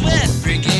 sweat brigade.